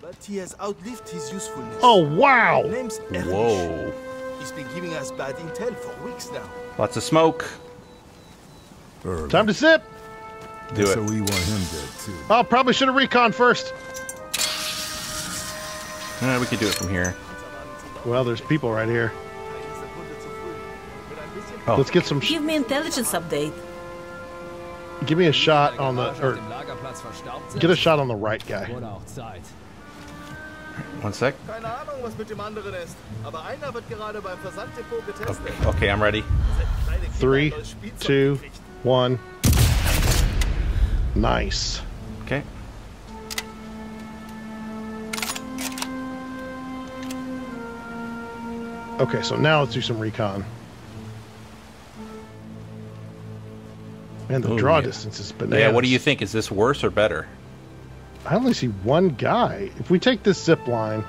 But he has outlived his usefulness. Oh, wow. Name's Erlich. Whoa. He's been giving us bad intel for weeks now. Lots of smoke. Early. Time to zip. Do so it. we want him dead too. Oh, probably should have recon first. Uh, we could do it from here. Well, there's people right here. Oh. Let's get some. Sh- Give me intelligence update. Give me a shot on the. Or get a shot on the right guy. One sec. Keine Ahnung, was mit dem anderen ist. Aber einer wird gerade beim Versanddepot getestet. Okay, I'm ready. Kleine Kinder Three, ein neues Spielzeug two, gekriegt. one. Nice. Okay. Okay, so now let's do some recon. Man, the Ooh, draw yeah. distance is bananas. Yeah, what do you think? Is this worse or better? I only see one guy. If we take this zip line,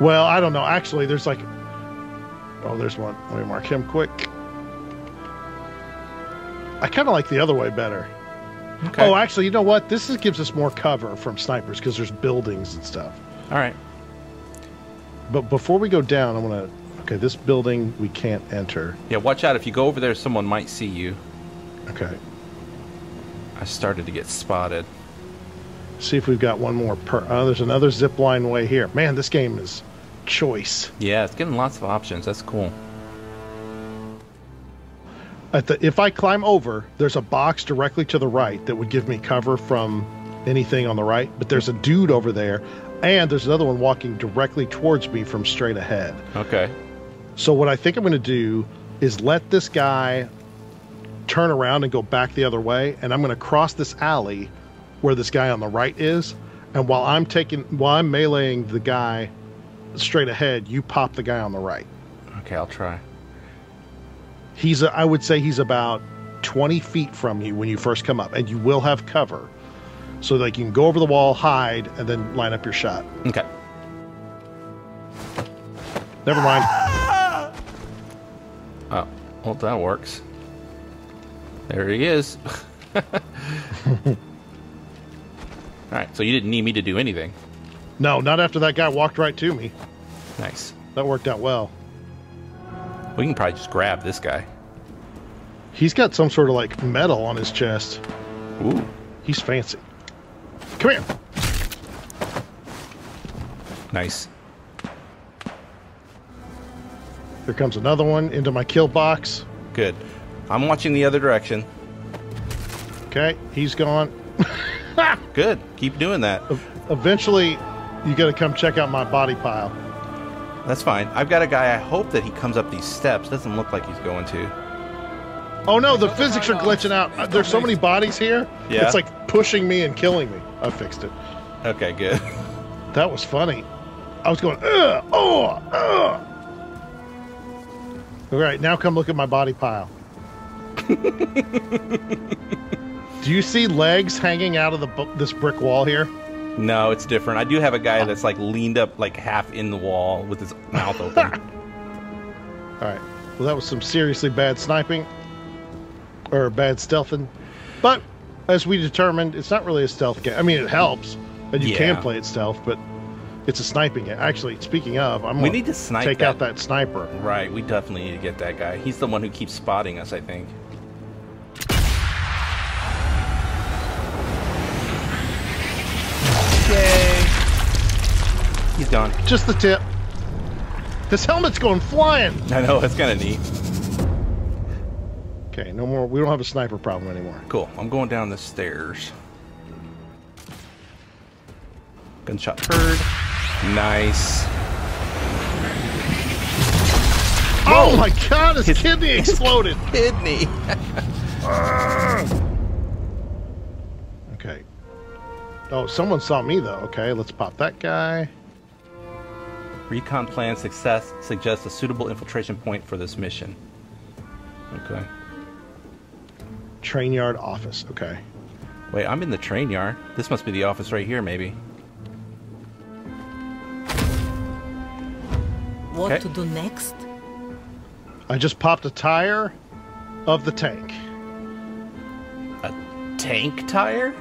well, I don't know. Actually, there's like, oh, there's one. Let me mark him quick. I kind of like the other way better. Okay. Oh, actually, you know what? This is, gives us more cover from snipers because there's buildings and stuff. All right. But before we go down, I'm gonna. Okay, this building we can't enter. Yeah, watch out. If you go over there, someone might see you. Okay, I started to get spotted. see if we've got one more. Per. Oh, there's another zip line way here. Man, this game is choice. Yeah, it's getting lots of options. That's cool. The, if I climb over, there's a box directly to the right that would give me cover from anything on the right. But there's a dude over there, and there's another one walking directly towards me from straight ahead. Okay. So what I think I'm going to do is let this guy turn around and go back the other way, and I'm going to cross this alley where this guy on the right is. And while I'm taking, while I'm meleeing the guy straight ahead, you pop the guy on the right. Okay, I'll try. He's, a, I would say, he's about 20 feet from you when you first come up, and you will have cover, so that you can go over the wall, hide, and then line up your shot. Okay. Never mind. Oh, well, that works. There he is. All right, so you didn't need me to do anything. No, not after that guy walked right to me. Nice. That worked out well. We can probably just grab this guy. He's got some sort of like metal on his chest. Ooh. He's fancy. Come here. Nice. Here comes another one into my kill box. Good. I'm watching the other direction. Okay, he's gone. Good. Keep doing that. Eventually, you got to come check out my body pile. That's fine. I've got a guy. I hope that he comes up these steps. Doesn't look like he's going to. Oh no, the physics are glitching out. Uh, There's so many bodies here. Yeah. It's like pushing me and killing me. I fixed it. Okay, good. That was funny. I was going, ugh, oh, ugh. All right, now come look at my body pile. Do you see legs hanging out of the bu- this brick wall here? No, it's different. I do have a guy that's like leaned up like half in the wall with his mouth open. All right. Well, that was some seriously bad sniping or bad stealthing. But as we determined, it's not really a stealth game. I mean, it helps, and you Yeah. can play it stealth, but it's a sniping game. Actually, speaking of, I'm We need to snipe take that. out that sniper. right, we definitely need to get that guy. He's the one who keeps spotting us, I think. He's gone. Just the tip. This helmet's going flying. I know, that's kind of neat. Okay, no more. We don't have a sniper problem anymore. Cool. I'm going down the stairs. Gunshot heard. Nice. Oh my God! His, His- kidney exploded. Kidney. Okay. Oh, someone saw me though. Okay, let's pop that guy. Recon plan success suggests a suitable infiltration point for this mission. Okay. Train yard office. Okay. Wait, I'm in the train yard. This must be the office right here, maybe. What Okay. to do next? I just popped a tire of the tank. A tank tire?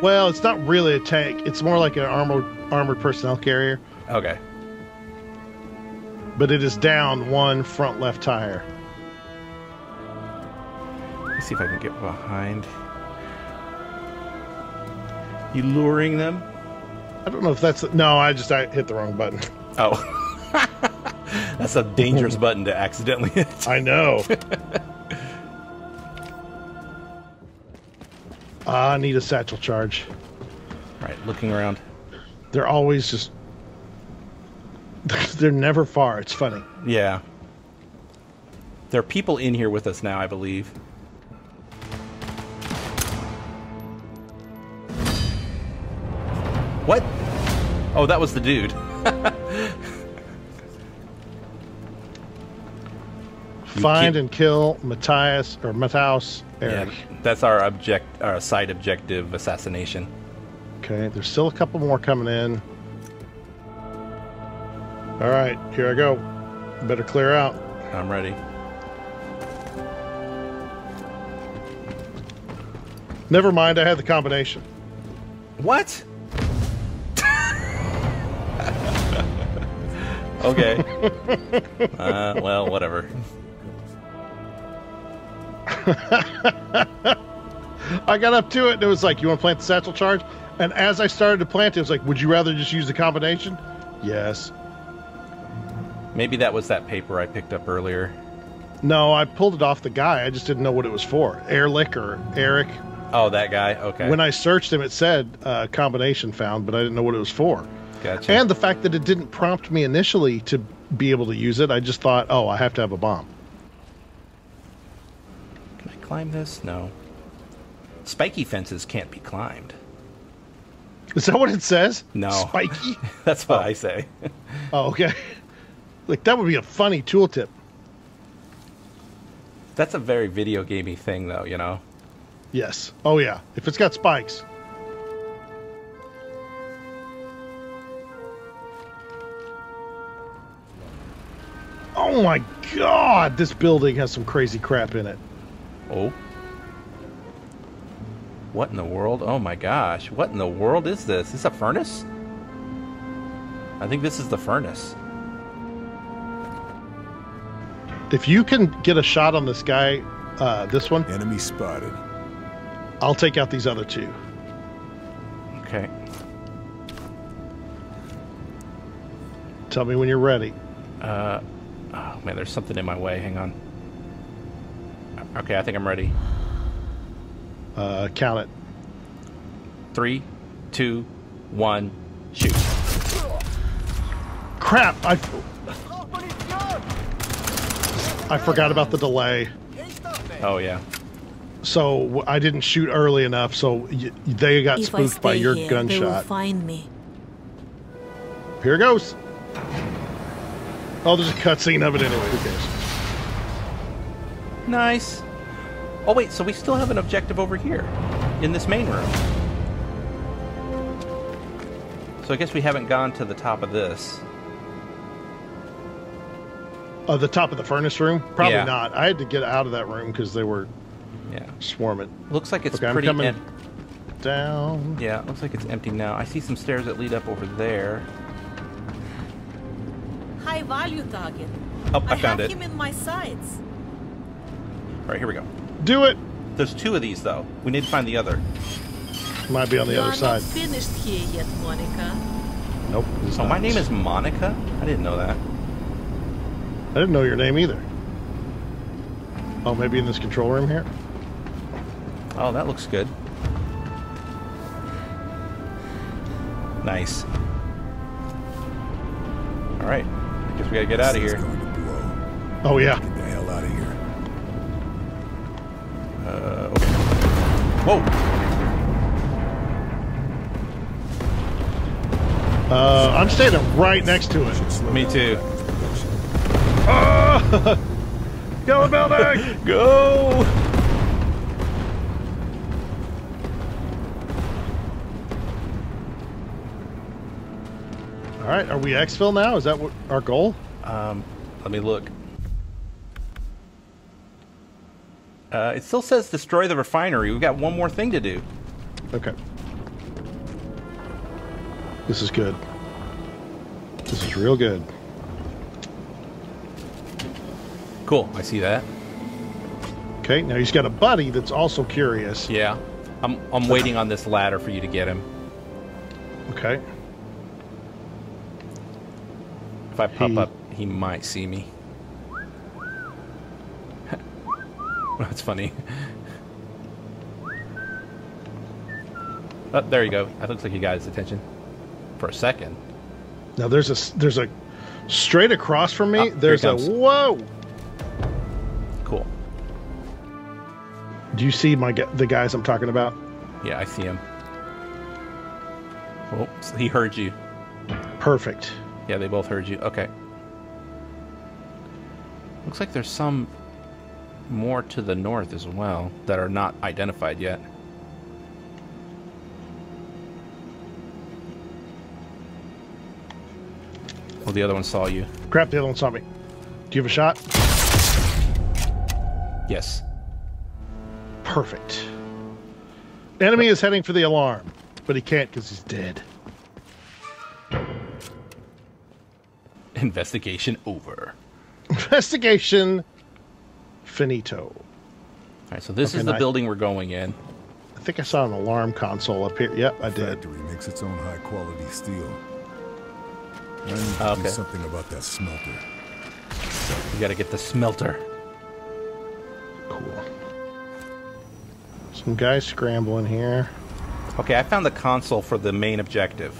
Well, it's not really a tank. It's more like an armored armored personnel carrier, Okay. But it is down one front left tire. Let's see if I can get behind. You luring them? I don't know if that's no. I just I hit the wrong button. Oh. That's a dangerous button to accidentally hit. I know. I need a satchel charge. Right, looking around. They're always just. They're never far. It's funny. Yeah. There are people in here with us now, I believe. What? Oh, that was the dude. Find and kill Matthias or Matthaus Eric. Yeah, that's our object, our side objective assassination. Okay, there's still a couple more coming in. All right, here I go. Better clear out. I'm ready. Never mind, I had the combination. What? okay. uh, well, whatever. I got up to it and it was like, "You want to plant the satchel charge?" And as I started to plant it, it was like, "Would you rather just use the combination?" Yes. Maybe that was that paper I picked up earlier. No, I pulled it off the guy. I just didn't know what it was for. Ehrlich or Eric. Oh, that guy. Okay. When I searched him, it said uh, combination found, but I didn't know what it was for. gotcha. And the fact that it didn't prompt me initially to be able to use it, I just thought, "Oh, I have to have a bomb." Can I climb this? No. Spiky fences can't be climbed. Is that what it says? No. Spiky. That's what I say. Oh, okay. Like that would be a funny tooltip. That's a very video gamey thing, though. You know. Yes. Oh yeah. If it's got spikes. Oh my god, this building has some crazy crap in it. Oh. What in the world? Oh my gosh. What in the world is this? Is this a furnace? I think this is the furnace. If you can get a shot on this guy, uh, this one, Enemy spotted. I'll take out these other two. Okay. Tell me when you're ready. Uh, oh man, there's something in my way. Hang on. Okay, I think I'm ready. Uh, count it. Three, two, one, shoot. Crap! I, Braucht Munition! I forgot about the delay. Ich doch nicht! Oh yeah. So I didn't shoot early enough, so y- they got If I spooked by your here, they will gunshot. find me. Here goes. Oh, there's a cutscene of it anyway. Who cares? Nice. Oh wait, so we still have an objective over here, in this main room. So I guess we haven't gone to the top of this. Uh, the top of the furnace room? Probably Yeah. not. I had to get out of that room because they were Yeah. swarming. Looks like it's Okay, pretty. coming em- down. yeah, looks like it's empty now. I see some stairs that lead up over there. High value target. Oh, I, I found have it. him in my sights. All right, here we go. Do it. There's two of these though. We need to find the other. Might be on the you other are side. not finished here yet, Monica. Nope. it's Oh, my name is Monica. I didn't know that. I didn't know your name either. Oh, maybe in this control room here? Oh, that looks good. Nice. All right. I guess we gotta get out of This is here. going to blow. Oh, yeah. Get the hell out of here. Uh, okay. Whoa! Uh, I'm standing right next to it. Should slow Me down too. Go, Beldak! Go! All right, are we exfil now? Is that what our goal? Um, let me look. Uh, it still says destroy the refinery. We've got one more thing to do. Okay. This is good. This is real good. Cool. I see that. Okay, now he's got a buddy that's also curious. Yeah. I'm I'm waiting on this ladder for you to get him. Okay. If I pop He- up, he might see me. That's funny. Oh, there you go. That looks like you got his attention. For a second. Now there's a there's a straight across from me. Oh, here there's a whoa. Do you see my the guys I'm talking about? Yeah, I see him. Oh, so he heard you. Perfect. Yeah, they both heard you. Okay. Looks like there's some more to the north as well that are not identified yet. Well, the other one saw you. Crap, the other one saw me. Do you have a shot? Yes. Perfect. Enemy is heading for the alarm, but he can't because he's dead. Investigation over. Investigation finito. All right, so this Okay, is the nice. building we're going in. I think I saw an alarm console up here. Yep, I did. Factory makes its own high quality steel. I need to Ah, do something about that smelter. We got to get the smelter. Cool. Some guys scrambling here. Okay, I found the console for the main objective.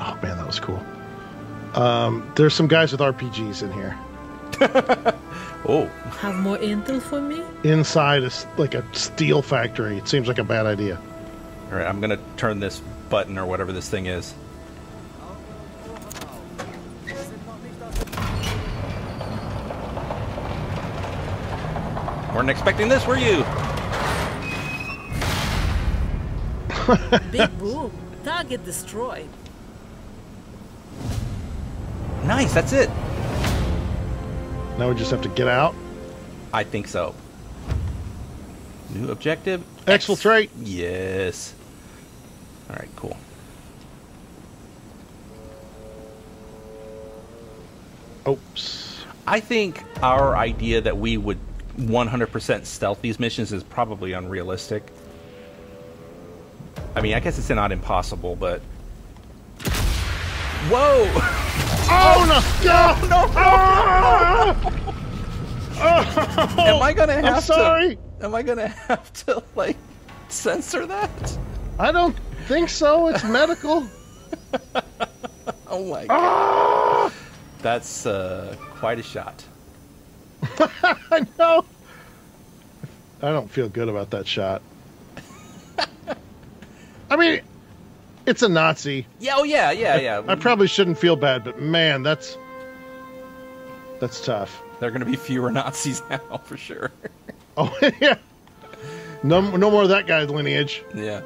Oh man, that was cool. Um, there's some guys with RPGs in here. Oh, Have more intel for me? Inside is like a steel factory. It seems like a bad idea. all right. I'm gonna turn this button or whatever this thing is. Weren't expecting this, were you? Big boom. Target destroyed. Nice. That's it. Now we just have to get out. I think so. New objective. Exfiltrate. Yes. All right. Cool. Oops. I think our idea that we would 100% stealth these missions is probably unrealistic. I mean, I guess it's not impossible, but. Whoa! Oh no! No! No! Am I gonna have I'm sorry. to? Am I gonna have to like censor that? I don't think so. It's medical. Oh my god! Ah! That's uh, quite a shot. I know. I don't feel good about that shot. I mean, it's a Nazi. Yeah. Oh yeah. Yeah. Yeah. I probably shouldn't feel bad, but man, that's that's tough. There are gonna be fewer Nazis now for sure. Oh yeah. No, no more of that guy's lineage. yeah.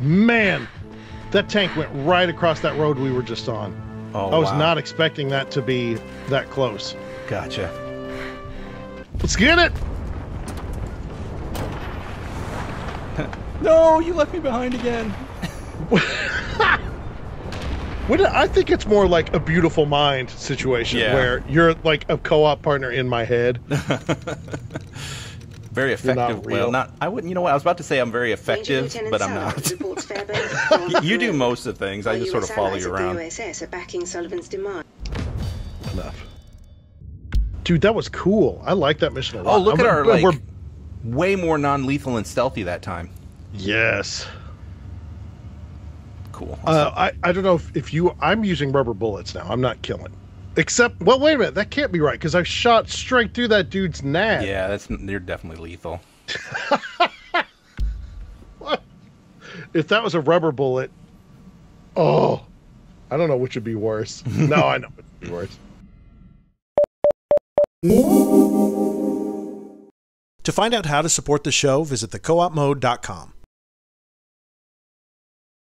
Man, that tank went right across that road we were just on. Oh. I was wow. not expecting that to be that close. Gotcha. Let's get it. No, you left me behind again. What I think it's more like a beautiful mind situation Yeah. where you're like a co-op partner in my head. Very You're not effective. Well, not. I wouldn't. You know what? I was about to say I'm very effective, Lieutenant but I'm not. you do most of the things. I just sort of follow allies you at around. The USS are backing Sullivan's demand. Enough. Dude, that was cool. I like that mission a lot. Oh, look at I'm- our we're- way more non-lethal and stealthy that time. Yes. Cool. Uh, I, I don't know if, if you I'm using rubber bullets now. I'm not killing. Except well wait a minute, that can't be right because I shot straight through that dude's nad. yeah, that's you're definitely lethal. What? If that was a rubber bullet, oh I don't know which would be worse. no, I know which would be worse. To find out how to support the show, visit thecoopmode.com.